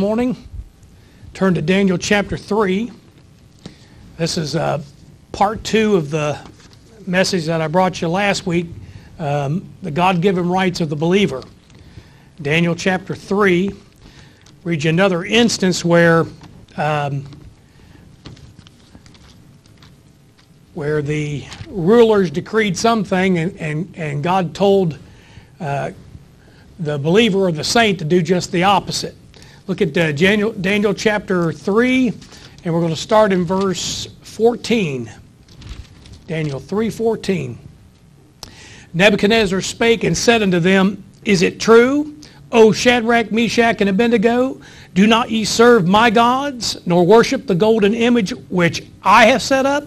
morning. Turn to Daniel chapter 3. This is uh, part two of the message that I brought you last week um, the God given rights of the believer. Daniel chapter 3 read you another instance where. Um, where the rulers decreed something and, and, and God told uh, the believer or the saint to do just the opposite. Look at uh, Daniel, Daniel chapter 3, and we're going to start in verse 14. Daniel 3:14. Nebuchadnezzar spake and said unto them, Is it true, O Shadrach, Meshach, and Abednego, do not ye serve my gods, nor worship the golden image which I have set up?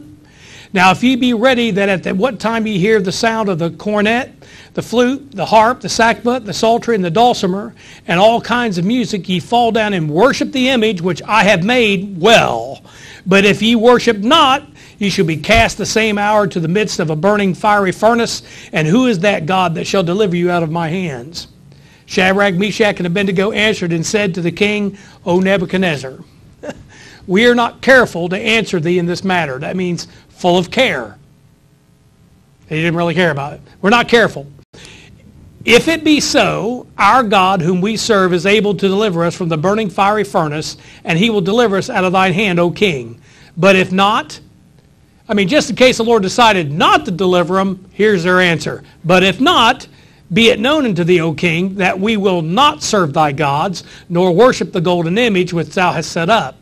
Now if ye be ready that at the, what time ye hear the sound of the cornet, the flute, the harp, the sackbut, the psaltery, and the dulcimer, and all kinds of music, ye fall down and worship the image which I have made well. But if ye worship not, ye shall be cast the same hour to the midst of a burning fiery furnace. And who is that God that shall deliver you out of my hands? Shadrach, Meshach, and Abednego answered and said to the king, O Nebuchadnezzar, we are not careful to answer thee in this matter. That means full of care. He didn't really care about it. We're not careful. If it be so, our God whom we serve is able to deliver us from the burning fiery furnace, and he will deliver us out of thine hand, O king. But if not, I mean, just in case the Lord decided not to deliver them, here's their answer. But if not, be it known unto thee, O king, that we will not serve thy gods, nor worship the golden image which thou hast set up.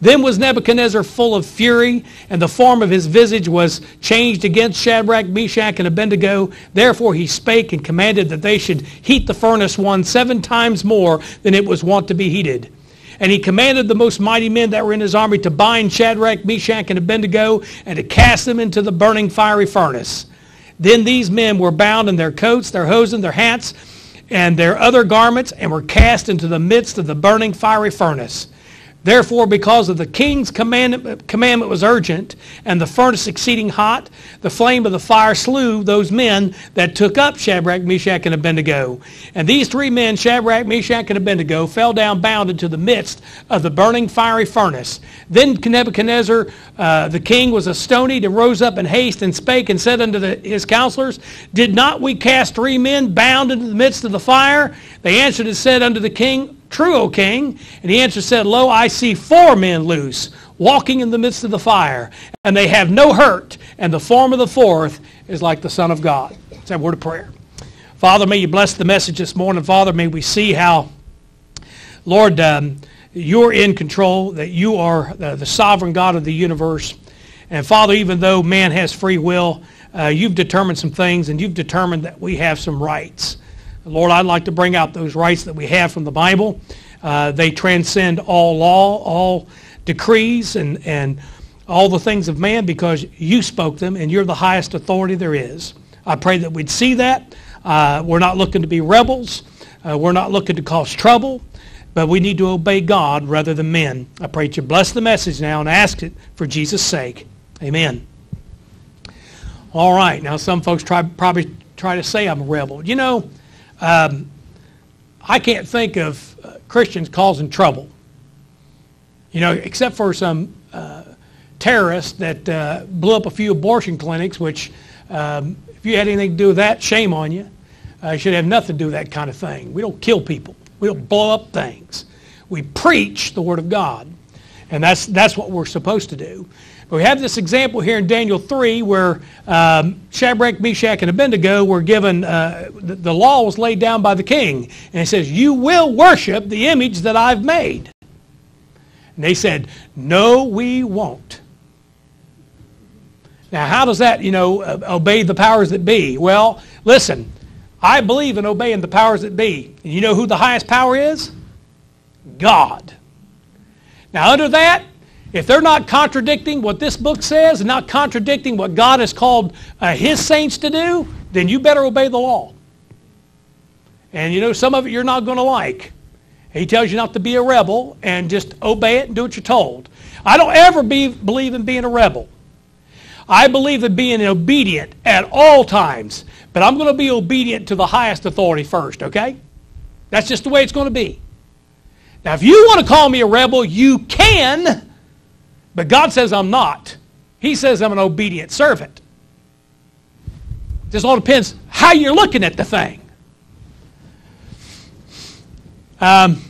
Then was Nebuchadnezzar full of fury, and the form of his visage was changed against Shadrach, Meshach, and Abednego. Therefore he spake and commanded that they should heat the furnace one seven times more than it was wont to be heated. And he commanded the most mighty men that were in his army to bind Shadrach, Meshach, and Abednego, and to cast them into the burning fiery furnace. Then these men were bound in their coats, their hosen, their hats, and their other garments, and were cast into the midst of the burning fiery furnace. Therefore, because of the king's commandment, was urgent, and the furnace exceeding hot, the flame of the fire slew those men that took up Shadrach, Meshach, and Abednego. And these three men, Shadrach, Meshach, and Abednego, fell down bound into the midst of the burning fiery furnace. Then Nebuchadnezzar, uh, the king, was astonied and rose up in haste and spake and said unto the, his counselors, Did not we cast three men bound into the midst of the fire? They answered and said unto the king, True, O king. And he answered, said, Lo, I see four men loose, walking in the midst of the fire, and they have no hurt, and the form of the fourth is like the Son of God. It's that word of prayer. Father, may you bless the message this morning. Father, may we see how, Lord, um, you're in control, that you are the, the, sovereign God of the universe. And Father, even though man has free will, uh, you've determined some things, and you've determined that we have some rights. Lord, I'd like to bring out those rights that we have from the Bible. Uh, they transcend all law, all decrees, and, and all the things of man because you spoke them and you're the highest authority there is. I pray that we'd see that. Uh, we're not looking to be rebels. Uh, we're not looking to cause trouble, but we need to obey God rather than men. I pray that you bless the message now and ask it for Jesus' sake. Amen. All right. Now, some folks try, probably try to say I'm a rebel. You know, um, I can't think of uh, Christians causing trouble. You know, except for some uh, terrorists that uh, blew up a few abortion clinics, which um, if you had anything to do with that, shame on you. Uh, should have nothing to do with that kind of thing. We don't kill people. We don't blow up things. We preach the Word of God. And that's, that's what we're supposed to do. But we have this example here in Daniel 3 where um, Shadrach, Meshach, and Abednego were given, uh, the, the law was laid down by the king. And it says, you will worship the image that I've made. And they said, no, we won't. Now, how does that, you know, uh, obey the powers that be? Well, listen, I believe in obeying the powers that be. And you know who the highest power is? God. Now, under that, if they're not contradicting what this book says and not contradicting what God has called uh, his saints to do, then you better obey the law. And you know, some of it you're not going to like. He tells you not to be a rebel and just obey it and do what you're told. I don't ever be, believe in being a rebel. I believe in being obedient at all times, but I'm going to be obedient to the highest authority first, okay? That's just the way it's going to be. Now, if you want to call me a rebel, you can, but God says I'm not. He says I'm an obedient servant. It Just all depends how you're looking at the thing. Um,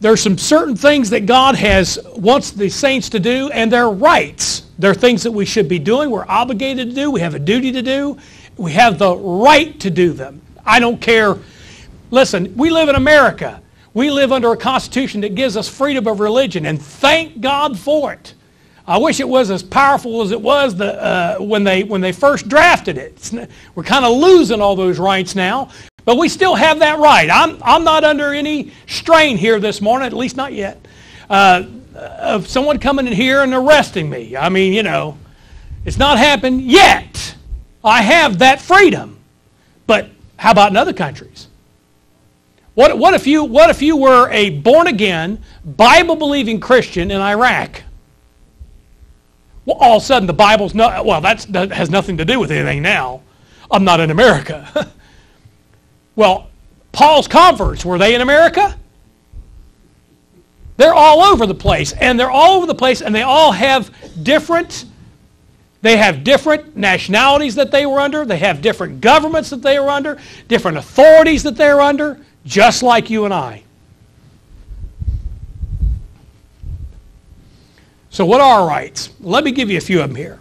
there's some certain things that God has wants the saints to do, and they're rights. They're things that we should be doing. We're obligated to do. We have a duty to do. We have the right to do them. I don't care. Listen, we live in America. We live under a constitution that gives us freedom of religion, and thank God for it. I wish it was as powerful as it was the, uh, when, they, when they first drafted it. We're kind of losing all those rights now, but we still have that right. I'm, I'm not under any strain here this morning, at least not yet, uh, of someone coming in here and arresting me. I mean, you know, it's not happened yet. I have that freedom. But how about in other countries? What, what, if, you, what if you were a born again, Bible believing Christian in Iraq? Well, all of a sudden the Bible's not, well, that's, that has nothing to do with anything now. I'm not in America. well, Paul's converts, were they in America? They're all over the place, and they're all over the place, and they all have different, they have different nationalities that they were under, they have different governments that they were under, different authorities that they're under, just like you and I. So, what are our rights? Let me give you a few of them here.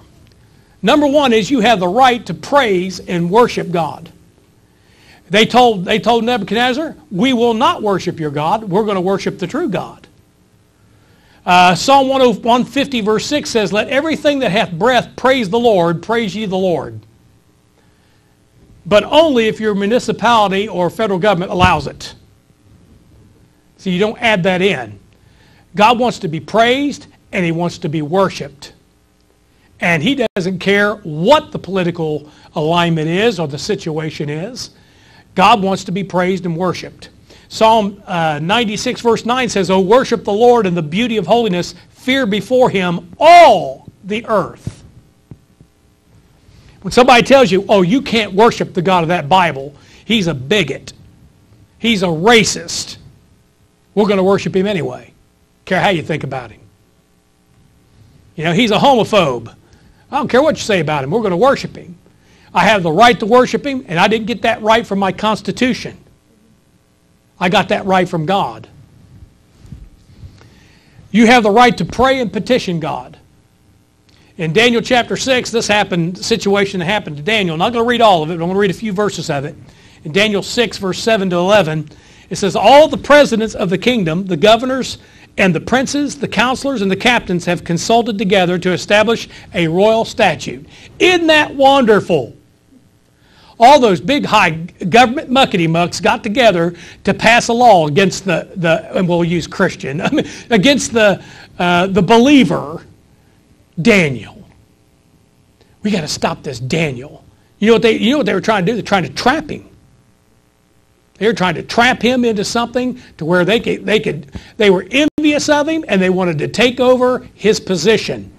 Number one is you have the right to praise and worship God. They told, they told Nebuchadnezzar, We will not worship your God. We're going to worship the true God. Uh, Psalm 150, verse 6 says, Let everything that hath breath praise the Lord, praise ye the Lord. But only if your municipality or federal government allows it. So you don't add that in. God wants to be praised and he wants to be worshiped. And he doesn't care what the political alignment is or the situation is. God wants to be praised and worshiped. Psalm uh, 96 verse 9 says, O worship the Lord in the beauty of holiness, fear before him all the earth. When somebody tells you, oh, you can't worship the God of that Bible, he's a bigot. He's a racist. We're going to worship him anyway. Care how you think about him. You know, he's a homophobe. I don't care what you say about him. We're going to worship him. I have the right to worship him, and I didn't get that right from my Constitution. I got that right from God. You have the right to pray and petition God. In Daniel chapter 6, this happened, situation that happened to Daniel. I'm not going to read all of it, but I'm going to read a few verses of it. In Daniel 6, verse 7 to 11, it says, All the presidents of the kingdom, the governors and the princes, the counselors, and the captains have consulted together to establish a royal statute. Isn't that wonderful? All those big high government muckety mucks got together to pass a law against the, the and we'll use Christian, against the, uh, the believer, Daniel. We got to stop this Daniel. You know, what they, you know what they were trying to do? They're trying to trap him. They were trying to trap him into something to where they could, they could, they were envious of him and they wanted to take over his position.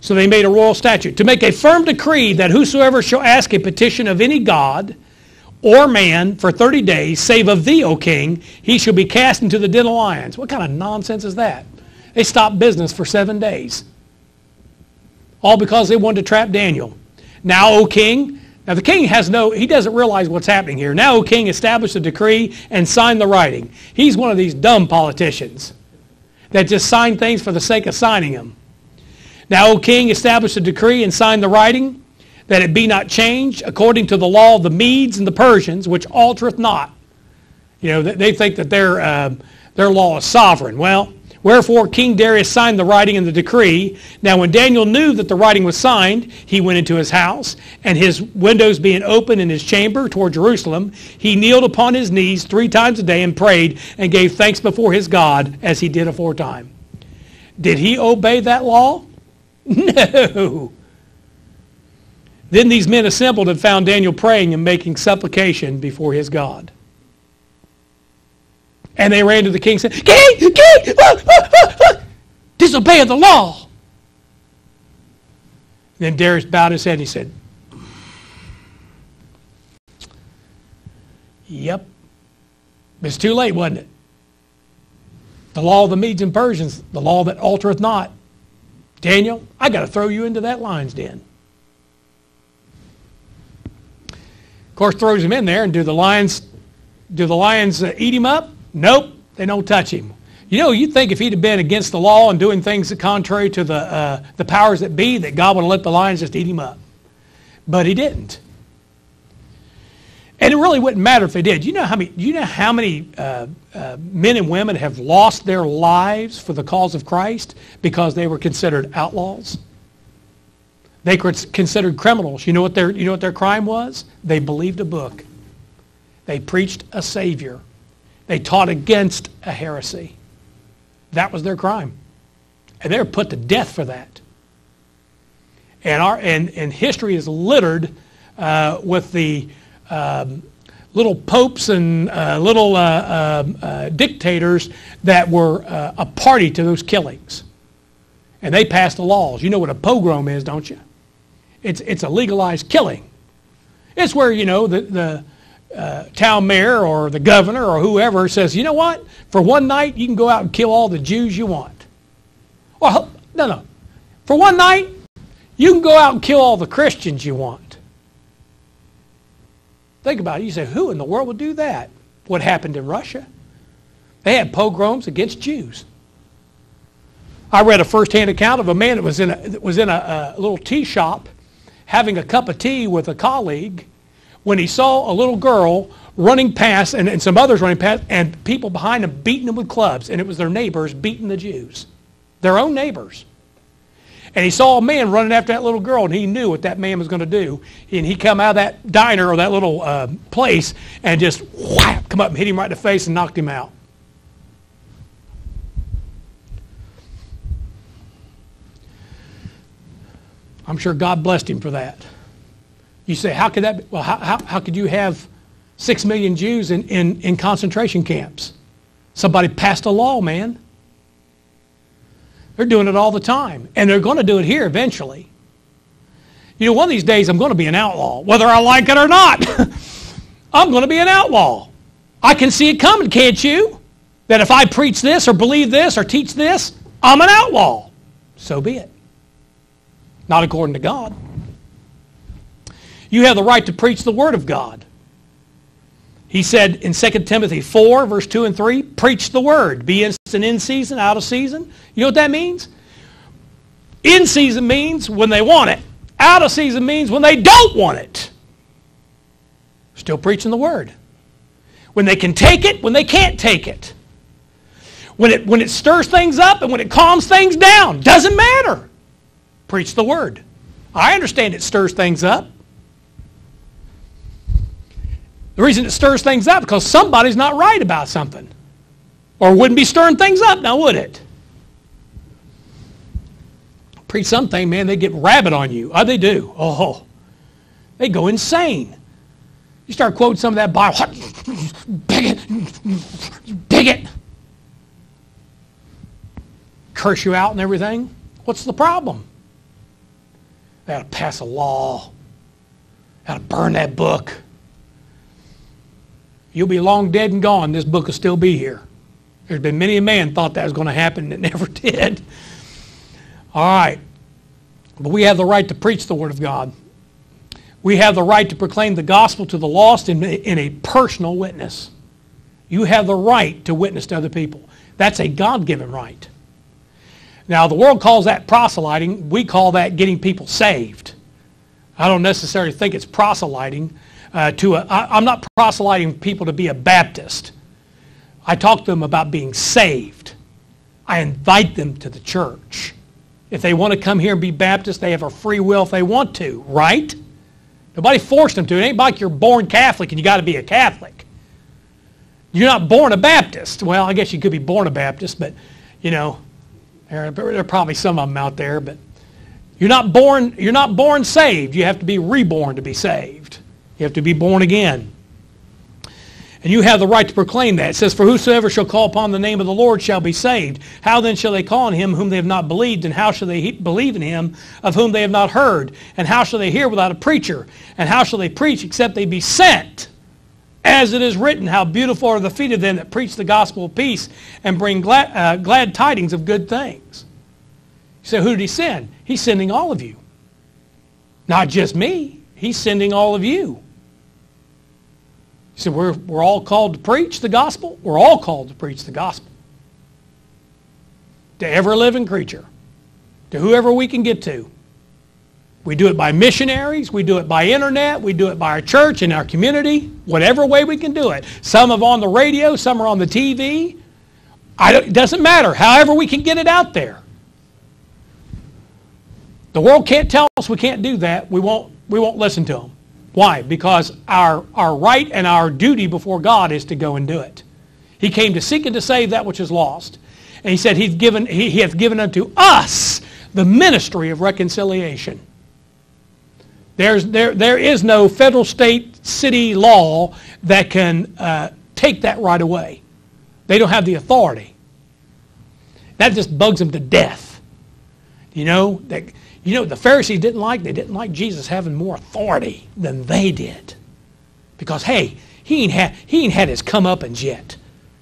So they made a royal statute to make a firm decree that whosoever shall ask a petition of any god or man for 30 days, save of thee, O king, he shall be cast into the den of lions. What kind of nonsense is that? They stopped business for seven days. All because they wanted to trap Daniel. Now, O king, now the king has no, he doesn't realize what's happening here. Now, O king, establish a decree and sign the writing. He's one of these dumb politicians that just sign things for the sake of signing them. Now, O king, establish a decree and sign the writing that it be not changed according to the law of the Medes and the Persians, which altereth not. You know, they think that their, uh, their law is sovereign. Well, Wherefore King Darius signed the writing and the decree. Now when Daniel knew that the writing was signed, he went into his house, and his windows being open in his chamber toward Jerusalem, he kneeled upon his knees three times a day and prayed and gave thanks before his God as he did aforetime. Did he obey that law? No. Then these men assembled and found Daniel praying and making supplication before his God. And they ran to the king and said, King, King, ah, ah, ah, disobeying the law. then Darius bowed his head and he said, Yep. It's too late, wasn't it? The law of the Medes and Persians, the law that altereth not. Daniel, I got to throw you into that lion's den. Of course, throws him in there, and do the lions, do the lions uh, eat him up? Nope, they don't touch him. You know, you'd think if he'd have been against the law and doing things contrary to the, uh, the powers that be, that God would have let the lions just eat him up. But he didn't. And it really wouldn't matter if they did. You know how many, you know how many uh, uh, men and women have lost their lives for the cause of Christ because they were considered outlaws? They were considered criminals. You know what their, you know what their crime was? They believed a book. They preached a Savior. They taught against a heresy. That was their crime. And they were put to death for that. And, our, and, and history is littered uh, with the um, little popes and uh, little uh, um, uh dictators that were uh, a party to those killings. And they passed the laws. You know what a pogrom is, don't you? It's, it's a legalized killing. It's where, you know, the, the, uh, town mayor or the governor or whoever says, you know what? For one night, you can go out and kill all the Jews you want. Well, no, no. For one night, you can go out and kill all the Christians you want. Think about it. You say, who in the world would do that? What happened in Russia? They had pogroms against Jews. I read a first-hand account of a man that was in a, was in a, a little tea shop having a cup of tea with a colleague when he saw a little girl running past and, and some others running past and people behind them beating them with clubs. And it was their neighbors beating the Jews, their own neighbors. And he saw a man running after that little girl, and he knew what that man was going to do. And he come out of that diner or that little uh, place and just whap, come up and hit him right in the face and knocked him out. I'm sure God blessed him for that. You say, how could that be? Well, how, how, how could you have six million Jews in, in, in concentration camps? Somebody passed a law, man. They're doing it all the time. And they're going to do it here eventually. You know, one of these days I'm going to be an outlaw, whether I like it or not. I'm going to be an outlaw. I can see it coming, can't you? That if I preach this or believe this or teach this, I'm an outlaw. So be it. Not according to God. You have the right to preach the Word of God. He said in 2 Timothy 4, verse 2 and 3, preach the Word. Be instant in season, out of season. You know what that means? In season means when they want it. Out of season means when they don't want it. Still preaching the Word. When they can take it, when they can't take it. When it, when it stirs things up and when it calms things down. Doesn't matter. Preach the Word. I understand it stirs things up. The reason it stirs things up because somebody's not right about something. Or wouldn't be stirring things up now, would it? Preach something, man, they get rabid on you. Oh, they do. Oh, they go insane. You start quoting some of that Bible. Bigot. Bigot. Curse you out and everything. What's the problem? They ought to pass a law. They ought to burn that book. You'll be long dead and gone. This book will still be here. There's been many a man thought that was going to happen and it never did. All right. But we have the right to preach the Word of God. We have the right to proclaim the gospel to the lost in, in a personal witness. You have the right to witness to other people. That's a God-given right. Now, the world calls that proselyting. We call that getting people saved. I don't necessarily think it's proselyting uh, to a, I, I'm not proselyting people to be a Baptist. I talk to them about being saved. I invite them to the church. If they want to come here and be Baptist, they have a free will if they want to, right? Nobody forced them to. It ain't like you're born Catholic and you got to be a Catholic. You're not born a Baptist. Well, I guess you could be born a Baptist, but, you know, there, are probably some of them out there, but you're not born, you're not born saved. You have to be reborn to be saved. You have to be born again. And you have the right to proclaim that. It says, For whosoever shall call upon the name of the Lord shall be saved. How then shall they call on him whom they have not believed? And how shall they believe in him of whom they have not heard? And how shall they hear without a preacher? And how shall they preach except they be sent? As it is written, how beautiful are the feet of them that preach the gospel of peace and bring glad, uh, glad tidings of good things. So who did he send? He's sending all of you. Not just me. He's sending all of you. So we're, we're all called to preach the gospel. We're all called to preach the gospel. To every living creature. To whoever we can get to. We do it by missionaries. We do it by internet. We do it by our church and our community. Whatever way we can do it. Some are on the radio. Some are on the TV. it doesn't matter. However we can get it out there. The world can't tell us we can't do that. We won't, we won't listen to them. Why? Because our, our right and our duty before God is to go and do it. He came to seek and to save that which is lost. And he said he's given, he, he hath given unto us the ministry of reconciliation. There's, there, there is no federal, state, city law that can uh, take that right away. They don't have the authority. That just bugs them to death. You know, that, you know the Pharisees didn't like? They didn't like Jesus having more authority than they did. Because, hey, he ain't, ha- he ain't had his comeuppance yet.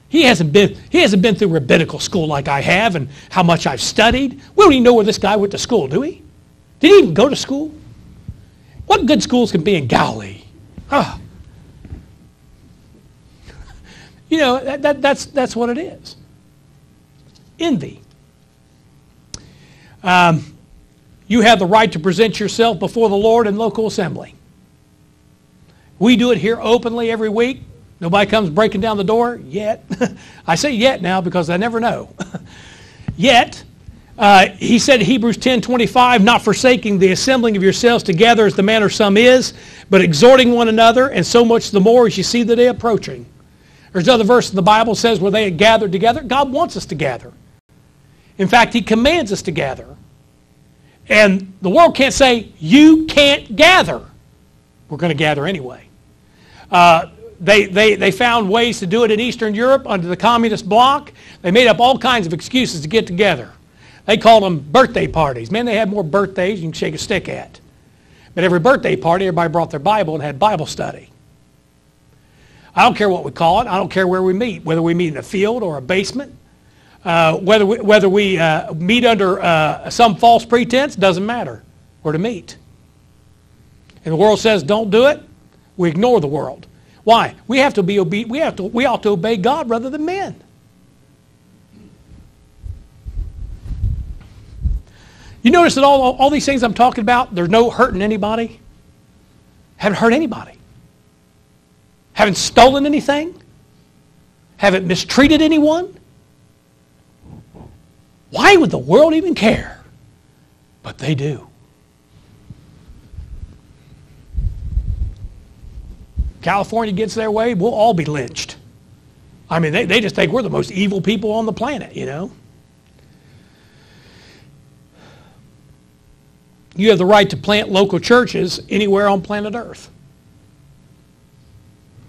He hasn't, been, he hasn't been through rabbinical school like I have and how much I've studied. We don't even know where this guy went to school, do we? Did he even go to school? What good schools can be in Galilee? Huh. You know, that, that, that's, that's what it is. Envy. Um, you have the right to present yourself before the Lord in local assembly. We do it here openly every week. Nobody comes breaking down the door yet. I say yet now because I never know. yet, uh, he said Hebrews 10 25, not forsaking the assembling of yourselves together as the manner some is, but exhorting one another, and so much the more as you see the day approaching. There's another verse in the Bible says where they had gathered together. God wants us to gather. In fact, He commands us to gather. And the world can't say, you can't gather. We're going to gather anyway. Uh, they, they, they found ways to do it in Eastern Europe under the communist bloc. They made up all kinds of excuses to get together. They called them birthday parties. Man, they had more birthdays you can shake a stick at. But every birthday party, everybody brought their Bible and had Bible study. I don't care what we call it. I don't care where we meet, whether we meet in a field or a basement, uh, whether we, whether we uh, meet under uh, some false pretense, doesn't matter. We're to meet. And the world says don't do it. We ignore the world. Why? We have to be obedient. We have to. We ought to obey God rather than men. You notice that all, all these things I'm talking about, there's no hurting anybody. Haven't hurt anybody. Haven't stolen anything. Haven't mistreated anyone. Why would the world even care? But they do. California gets their way, we'll all be lynched. I mean, they, they just think we're the most evil people on the planet, you know? You have the right to plant local churches anywhere on planet Earth.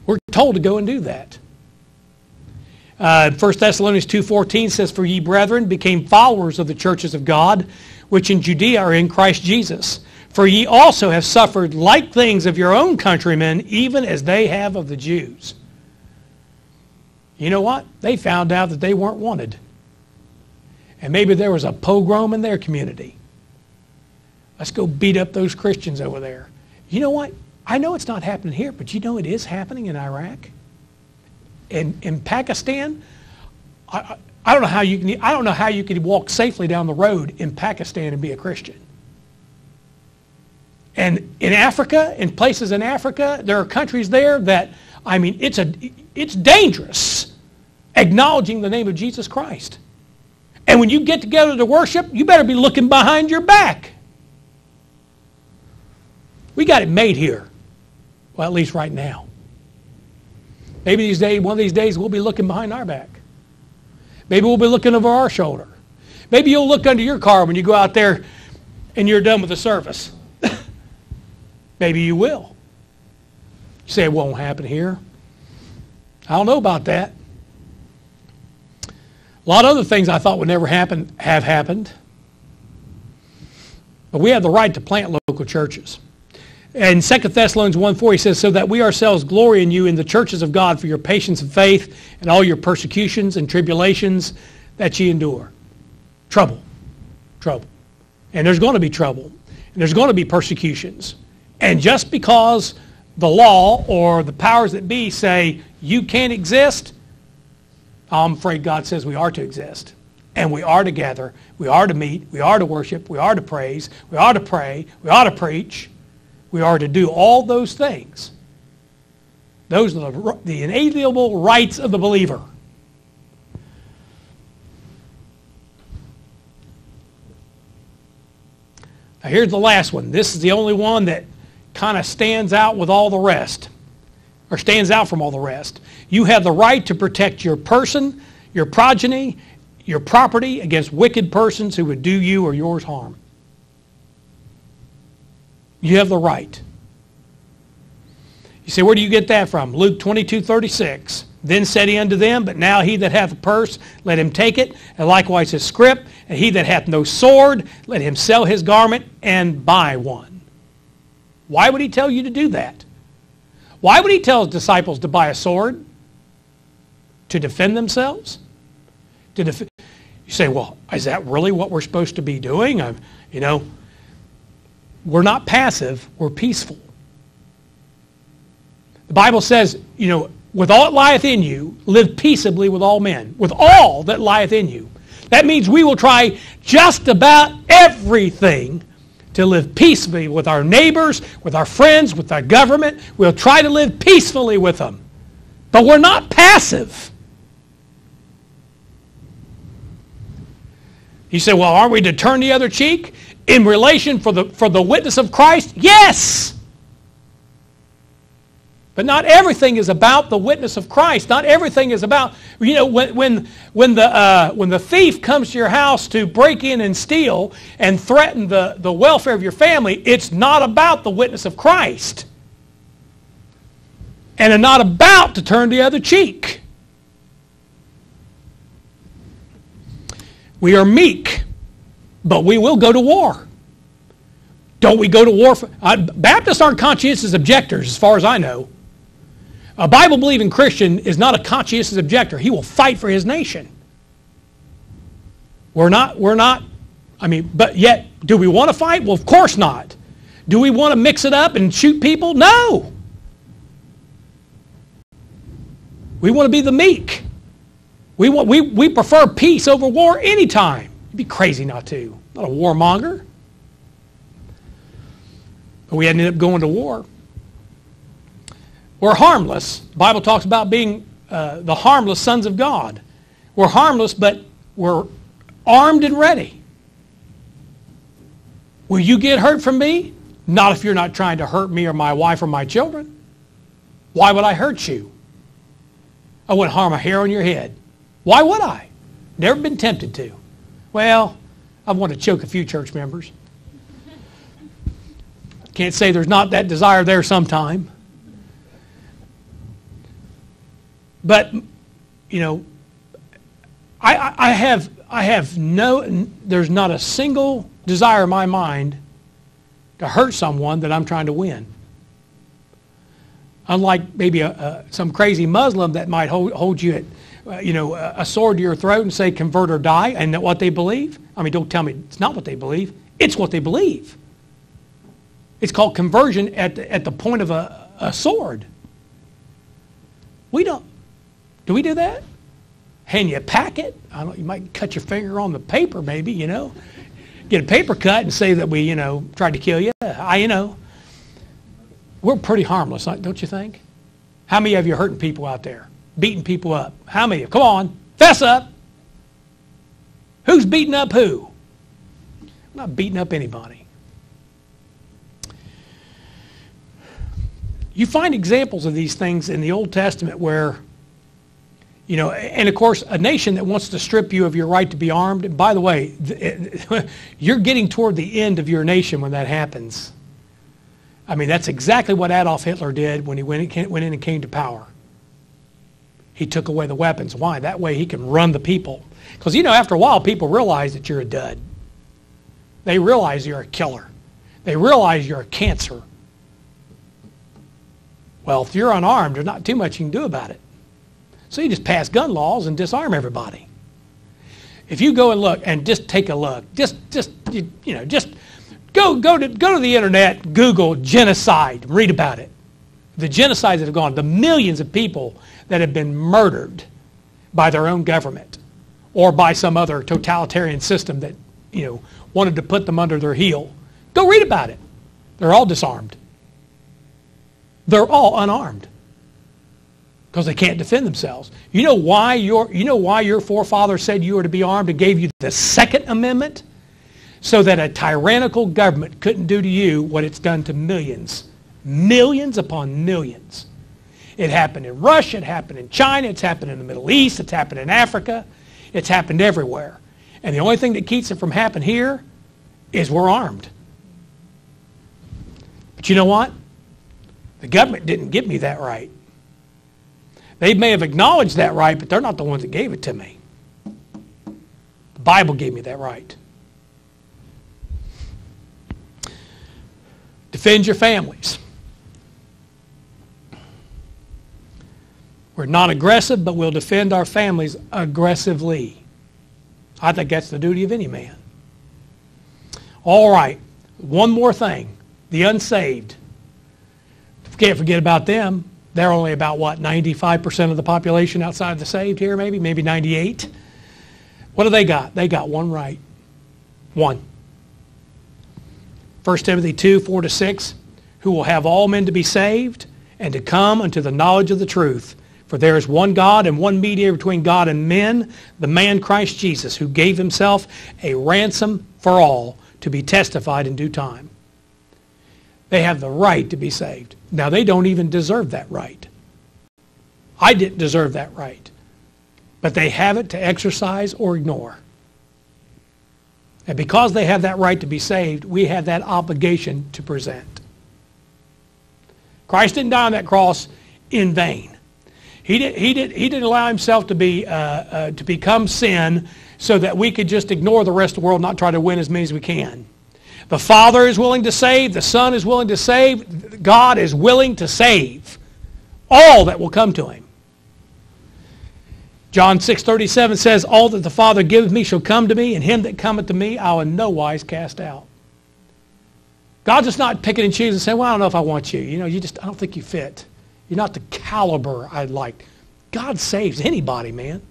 We're told to go and do that. Uh, 1 Thessalonians 2.14 says, For ye, brethren, became followers of the churches of God, which in Judea are in Christ Jesus. For ye also have suffered like things of your own countrymen, even as they have of the Jews. You know what? They found out that they weren't wanted. And maybe there was a pogrom in their community. Let's go beat up those Christians over there. You know what? I know it's not happening here, but you know it is happening in Iraq. In, in Pakistan, I, I don't know how you can I don't know how you could walk safely down the road in Pakistan and be a Christian. And in Africa, in places in Africa, there are countries there that I mean it's a it's dangerous acknowledging the name of Jesus Christ. And when you get together to worship, you better be looking behind your back. We got it made here. Well, at least right now. Maybe these days, one of these days, we'll be looking behind our back. Maybe we'll be looking over our shoulder. Maybe you'll look under your car when you go out there and you're done with the service. Maybe you will. You say it won't happen here. I don't know about that. A lot of other things I thought would never happen have happened. But we have the right to plant local churches. In 2 Thessalonians 1 4, he says, So that we ourselves glory in you in the churches of God for your patience and faith and all your persecutions and tribulations that ye endure. Trouble. Trouble. And there's going to be trouble. And there's going to be persecutions. And just because the law or the powers that be say you can't exist, I'm afraid God says we are to exist. And we are to gather. We are to meet. We are to worship. We are to praise. We are to pray. We are to preach. We are to do all those things. Those are the, the inalienable rights of the believer. Now here's the last one. This is the only one that kind of stands out with all the rest, or stands out from all the rest. You have the right to protect your person, your progeny, your property against wicked persons who would do you or yours harm. You have the right. You say, where do you get that from? Luke 22, 36. Then said he unto them, But now he that hath a purse, let him take it, and likewise his scrip, and he that hath no sword, let him sell his garment and buy one. Why would he tell you to do that? Why would he tell his disciples to buy a sword? To defend themselves? To def- you say, well, is that really what we're supposed to be doing? I'm, you know, we're not passive, we're peaceful. The Bible says, you know, with all that lieth in you, live peaceably with all men. With all that lieth in you. That means we will try just about everything to live peaceably with our neighbors, with our friends, with our government. We'll try to live peacefully with them. But we're not passive. You say, well, aren't we to turn the other cheek in relation for the, for the witness of Christ? Yes! But not everything is about the witness of Christ. Not everything is about, you know, when, when, when, the, uh, when the thief comes to your house to break in and steal and threaten the, the welfare of your family, it's not about the witness of Christ. And are not about to turn the other cheek. We are meek, but we will go to war. Don't we go to war? For, uh, Baptists aren't conscientious objectors, as far as I know. A Bible believing Christian is not a conscientious objector. He will fight for his nation. We're not, we're not, I mean, but yet, do we want to fight? Well, of course not. Do we want to mix it up and shoot people? No. We want to be the meek. We, want, we, we prefer peace over war anytime. You'd be crazy not to. Not a warmonger. But we ended up going to war. We're harmless. The Bible talks about being uh, the harmless sons of God. We're harmless, but we're armed and ready. Will you get hurt from me? Not if you're not trying to hurt me or my wife or my children. Why would I hurt you? I wouldn't harm a hair on your head. Why would I? Never been tempted to. Well, I want to choke a few church members. Can't say there's not that desire there sometime. But, you know, I, I, have, I have no, there's not a single desire in my mind to hurt someone that I'm trying to win. Unlike maybe a, a, some crazy Muslim that might hold, hold you at, Uh, you know, a sword to your throat and say convert or die, and that what they believe. I mean, don't tell me it's not what they believe. It's what they believe. It's called conversion at the, at the point of a, a sword. We don't. Do we do that? Hand you a packet. I don't. You might cut your finger on the paper, maybe. You know, get a paper cut and say that we, you know, tried to kill you. I, you know, we're pretty harmless, don't you think? How many of you are hurting people out there, beating people up? How many? Come on, fess up. Who's beating up who? I'm not beating up anybody. You find examples of these things in the Old Testament where you know, and of course, a nation that wants to strip you of your right to be armed, by the way, you're getting toward the end of your nation when that happens. I mean, that's exactly what Adolf Hitler did when he went in and came to power. He took away the weapons. Why? That way he can run the people. Because, you know, after a while, people realize that you're a dud. They realize you're a killer. They realize you're a cancer. Well, if you're unarmed, there's not too much you can do about it. So you just pass gun laws and disarm everybody. If you go and look and just take a look, just just you, you know, just go go to go to the internet, Google genocide, read about it. The genocides that have gone, the millions of people that have been murdered by their own government or by some other totalitarian system that, you know, wanted to put them under their heel. Go read about it. They're all disarmed. They're all unarmed because they can't defend themselves. You know why your you know why your forefathers said you were to be armed and gave you the Second Amendment? So that a tyrannical government couldn't do to you what it's done to millions. Millions upon millions. It happened in Russia, it happened in China, it's happened in the Middle East, it's happened in Africa, it's happened everywhere. And the only thing that keeps it from happening here is we're armed. But you know what? The government didn't give me that right. They may have acknowledged that right, but they're not the ones that gave it to me. The Bible gave me that right. Defend your families. We're not aggressive, but we'll defend our families aggressively. I think that's the duty of any man. All right, one more thing. The unsaved. Can't forget about them. They're only about, what, 95% of the population outside the saved here, maybe? Maybe 98? What do they got? They got one right. One. 1 Timothy 2, 4 to 6. Who will have all men to be saved and to come unto the knowledge of the truth. For there is one God and one mediator between God and men, the man Christ Jesus, who gave himself a ransom for all to be testified in due time. They have the right to be saved. Now, they don't even deserve that right. I didn't deserve that right. But they have it to exercise or ignore. And because they have that right to be saved, we have that obligation to present. Christ didn't die on that cross in vain. He, did, he, did, he didn't allow himself to, be, uh, uh, to become sin so that we could just ignore the rest of the world, not try to win as many as we can. The Father is willing to save. The Son is willing to save. God is willing to save all that will come to him. John 6.37 says, All that the Father giveth me shall come to me, and him that cometh to me I will in no wise cast out. God's just not picking and choosing and saying, Well, I don't know if I want you. You know, you just I don't think you fit. You're not the caliber I'd like. God saves anybody, man.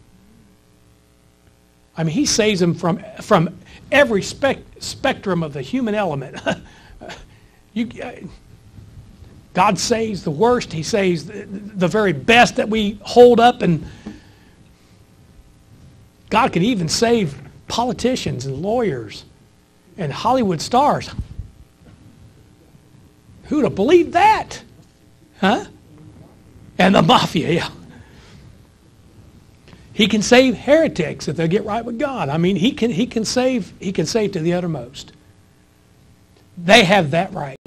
I mean, he saves them from, from every spec, spectrum of the human element. you, uh, God saves the worst. He saves the, the very best that we hold up. And God can even save politicians and lawyers and Hollywood stars. Who'd have believed that? Huh? And the mafia, yeah. He can save heretics if they get right with God. I mean, he can, he can save he can save to the uttermost. They have that right.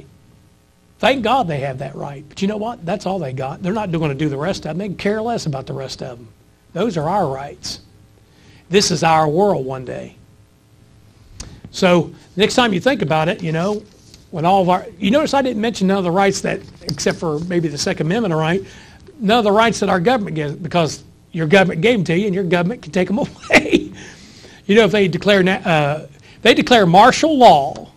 Thank God they have that right. But you know what? That's all they got. They're not going to do the rest of them. They care less about the rest of them. Those are our rights. This is our world one day. So next time you think about it, you know, when all of our, you notice I didn't mention none of the rights that, except for maybe the Second Amendment right, none of the rights that our government gives, because your government gave them to you, and your government can take them away. you know, if they declare uh, they declare martial law,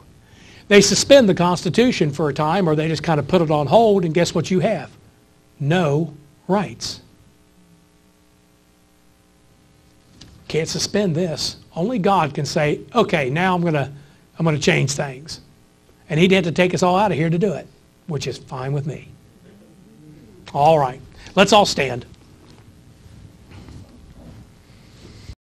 they suspend the Constitution for a time, or they just kind of put it on hold, and guess what you have? No rights. Can't suspend this. Only God can say, okay, now I'm gonna I'm gonna change things. And he'd have to take us all out of here to do it, which is fine with me. All right. Let's all stand.